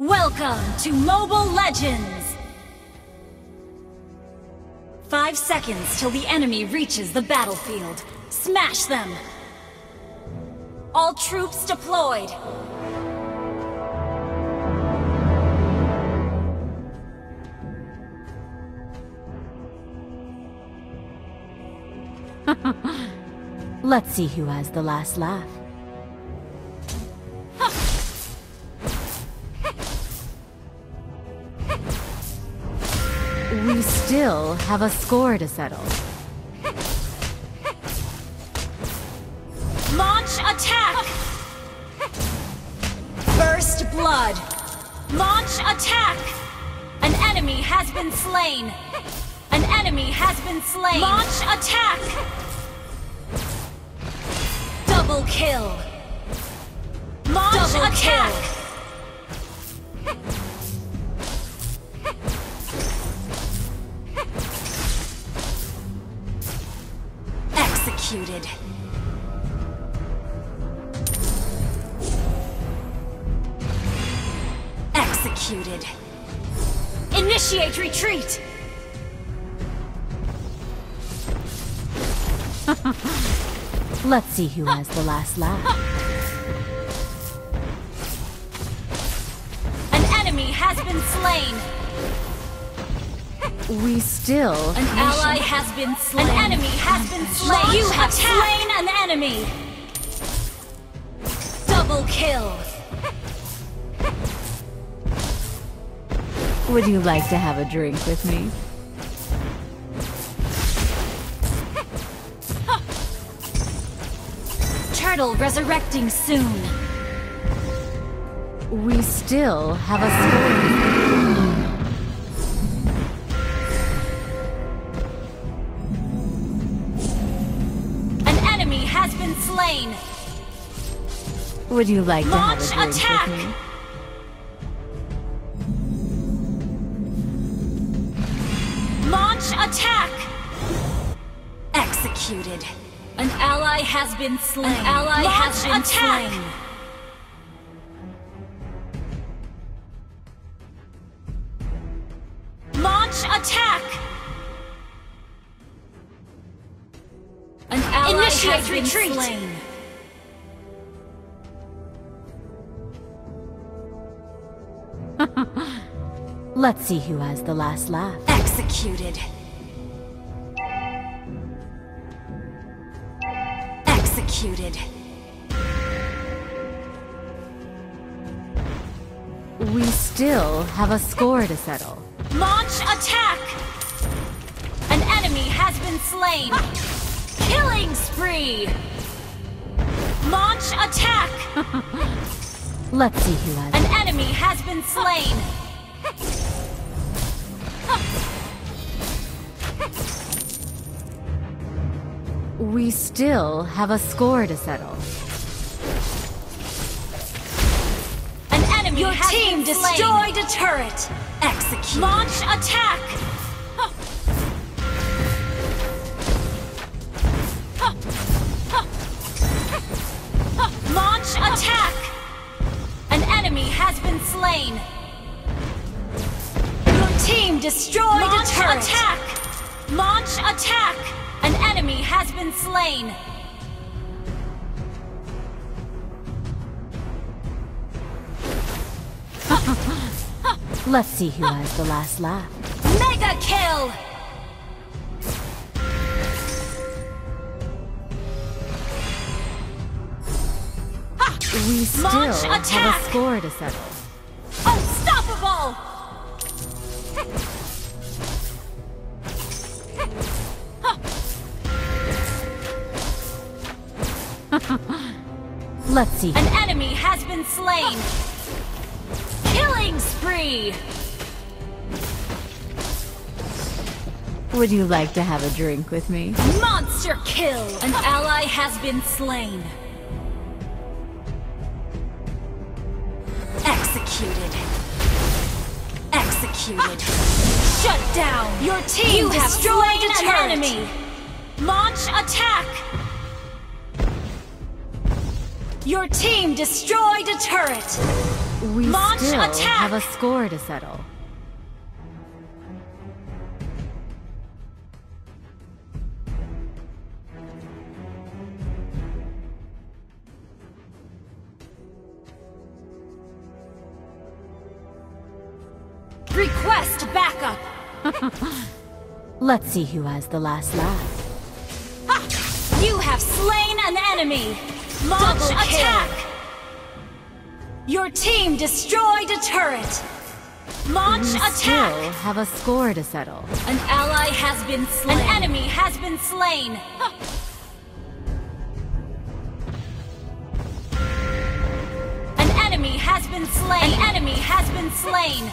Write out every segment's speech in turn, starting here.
Welcome to Mobile Legends! Five seconds till the enemy reaches the battlefield. Smash them! All troops deployed! Let's see who has the last laugh. Still have a score to settle. Launch attack! First blood! Launch attack! An enemy has been slain! An enemy has been slain! Launch attack! Double kill! Launch Double attack! Executed. Executed. Initiate retreat! Let's see who has the last laugh. An enemy has been slain! We still... An ally has been slain! An enemy has been slain! You have slain an enemy! Double kill! Would you like to have a drink with me? Turtle resurrecting soon! We still have a score. Slain! Would you like to have a Launch attack! with me? Launch attack! Executed. An ally has been slain. An ally has been attack! slain. Has been retreat. slain. Let's see who has the last laugh. Executed. Executed. We still have a score to settle. Launch attack! An enemy has been slain! Killing spree! Launch attack! Let's see who has... An enemy has been slain! We still have a score to settle. An enemy Your has team been slain. destroyed a turret! Execute. Launch attack! Attack! An enemy has been slain! Your team destroyed Launch a turret! attack! Launch attack! An enemy has been slain! Let's see who has the last laugh. Mega kill! We still Launch have attack! a score to settle. Unstoppable! Let's see. An enemy has been slain! Killing spree! Would you like to have a drink with me? Monster kill! An ally has been slain. Executed. Shut down! Your team You have destroyed an a turret. enemy! Launch attack! Your team destroyed a turret! We Launch still attack! have a score to settle. Let's see who has the last laugh. You have slain an enemy! Launch Double kill. attack! Your team destroyed a turret! Launch We attack! still have a score to settle. An ally has been slain. An enemy has been slain. An enemy has been slain. An enemy has been slain.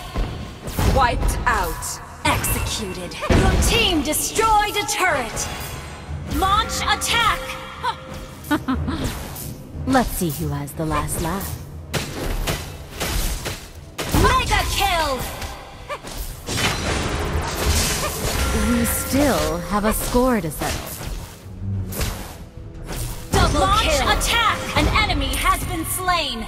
Wiped out. Executed. Your team destroyed a turret. Launch attack. Let's see who has the last laugh. Mega kill. We still have a score to settle. Double Launch kill. attack. An enemy has been slain.